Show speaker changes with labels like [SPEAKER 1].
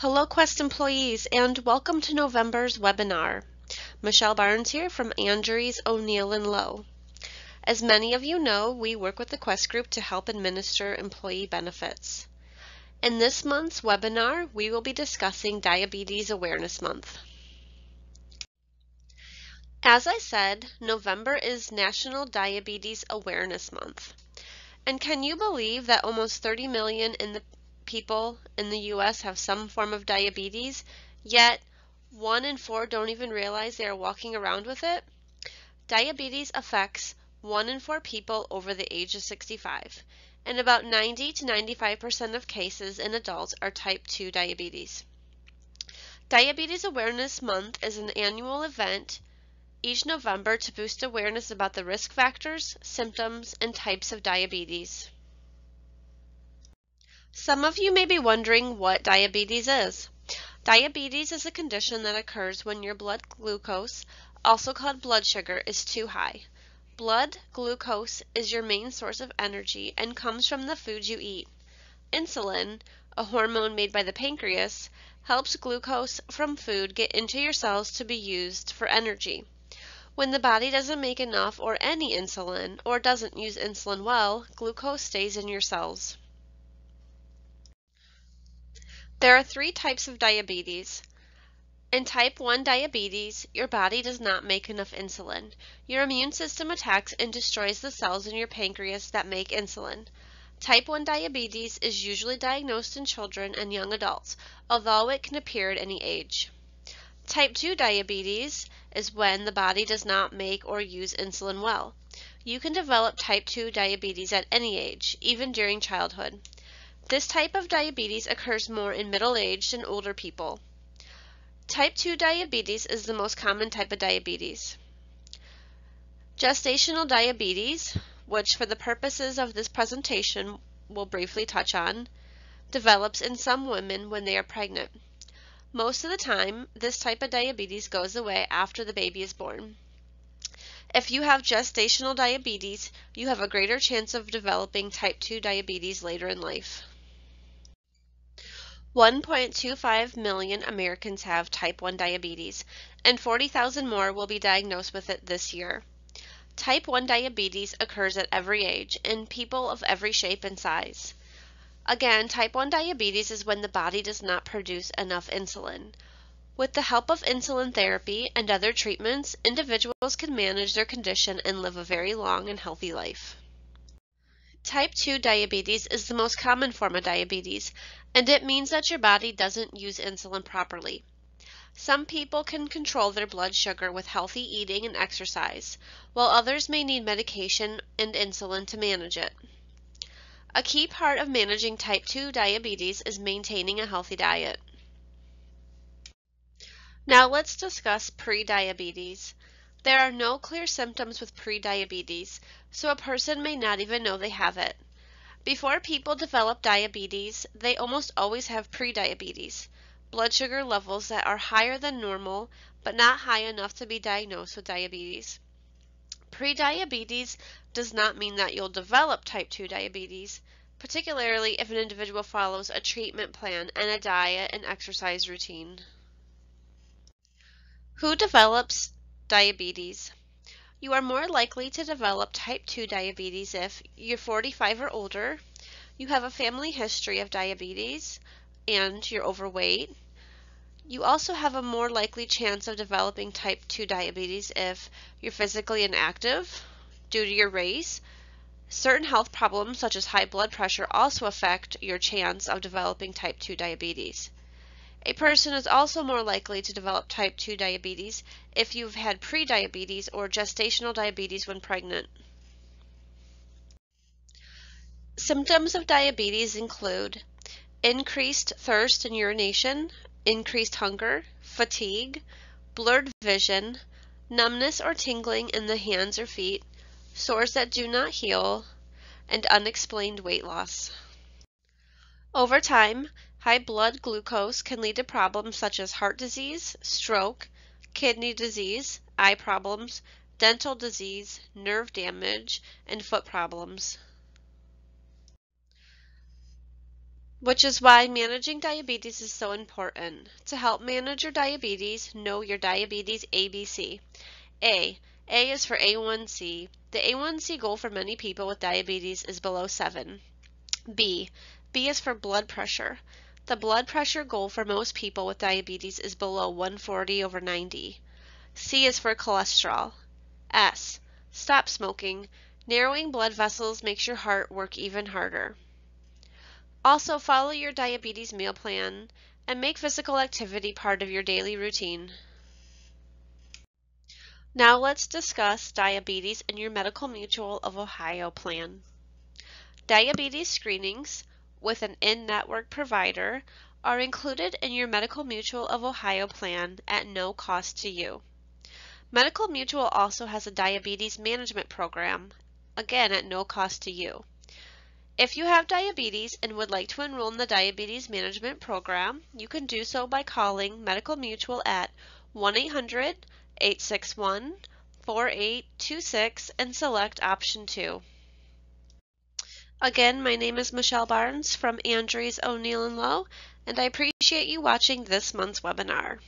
[SPEAKER 1] Hello Kwest employees and welcome to November's webinar. Michelle Barnes here from Andrews O'Neill and Lowe. As many of you know, we work with the Kwest Group to help administer employee benefits. In this month's webinar, we will be discussing Diabetes Awareness Month. As I said, November is National Diabetes Awareness Month. And can you believe that almost 30 million in the people in the US have some form of diabetes, yet one in four don't even realize they are walking around with it? Diabetes affects one in four people over the age of 65, and about 90 to 95% of cases in adults are type 2 diabetes. Diabetes Awareness Month is an annual event each November to boost awareness about the risk factors, symptoms, and types of diabetes. Some of you may be wondering what diabetes is. Diabetes is a condition that occurs when your blood glucose, also called blood sugar, is too high. Blood glucose is your main source of energy and comes from the food you eat. Insulin, a hormone made by the pancreas, helps glucose from food get into your cells to be used for energy. When the body doesn't make enough or any insulin, or doesn't use insulin well, glucose stays in your cells. There are three types of diabetes. In type 1 diabetes, your body does not make enough insulin. Your immune system attacks and destroys the cells in your pancreas that make insulin. Type 1 diabetes is usually diagnosed in children and young adults, although it can appear at any age. Type 2 diabetes is when the body does not make or use insulin well. You can develop type 2 diabetes at any age, even during childhood. This type of diabetes occurs more in middle-aged and older people. Type 2 diabetes is the most common type of diabetes. Gestational diabetes, which for the purposes of this presentation we'll briefly touch on, develops in some women when they are pregnant. Most of the time, this type of diabetes goes away after the baby is born. If you have gestational diabetes, you have a greater chance of developing type 2 diabetes later in life. 1.25 million Americans have type 1 diabetes, and 40,000 more will be diagnosed with it this year. Type 1 diabetes occurs at every age in people of every shape and size. Again, type 1 diabetes is when the body does not produce enough insulin. With the help of insulin therapy and other treatments, individuals can manage their condition and live a very long and healthy life. Type 2 diabetes is the most common form of diabetes, and it means that your body doesn't use insulin properly. Some people can control their blood sugar with healthy eating and exercise, while others may need medication and insulin to manage it. A key part of managing type 2 diabetes is maintaining a healthy diet. Now let's discuss prediabetes. There are no clear symptoms with prediabetes, so a person may not even know they have it. Before people develop diabetes, they almost always have prediabetes, blood sugar levels that are higher than normal but not high enough to be diagnosed with diabetes. Prediabetes does not mean that you'll develop type 2 diabetes, particularly if an individual follows a treatment plan and a diet and exercise routine. Who develops diabetes? You are more likely to develop type 2 diabetes if you're 45 or older, you have a family history of diabetes, and you're overweight. You also have a more likely chance of developing type 2 diabetes if you're physically inactive due to your race. Certain health problems such as high blood pressure also affect your chance of developing type 2 diabetes. A person is also more likely to develop type 2 diabetes if you've had prediabetes or gestational diabetes when pregnant. Symptoms of diabetes include increased thirst and urination, increased hunger, fatigue, blurred vision, numbness or tingling in the hands or feet, sores that do not heal, and unexplained weight loss. Over time, High blood glucose can lead to problems such as heart disease, stroke, kidney disease, eye problems, dental disease, nerve damage, and foot problems. which is why managing diabetes is so important. To help manage your diabetes, know your diabetes ABC. A. A is for A1C. The A1C goal for many people with diabetes is below 7. B. B is for blood pressure. The blood pressure goal for most people with diabetes is below 140 over 90. C is for cholesterol. S. Stop smoking. Narrowing blood vessels makes your heart work even harder. Also, follow your diabetes meal plan and make physical activity part of your daily routine. Now let's discuss diabetes in your Medical Mutual of Ohio plan. Diabetes screenings with an in-network provider are included in your Medical Mutual of Ohio plan at no cost to you. Medical Mutual also has a diabetes management program, again at no cost to you. If you have diabetes and would like to enroll in the Diabetes Management Program, you can do so by calling Medical Mutual at 1-800-861-4826 and select option 2. Again, my name is Michelle Barnes from Andrews O'Neill & Lowe, and I appreciate you watching this month's webinar.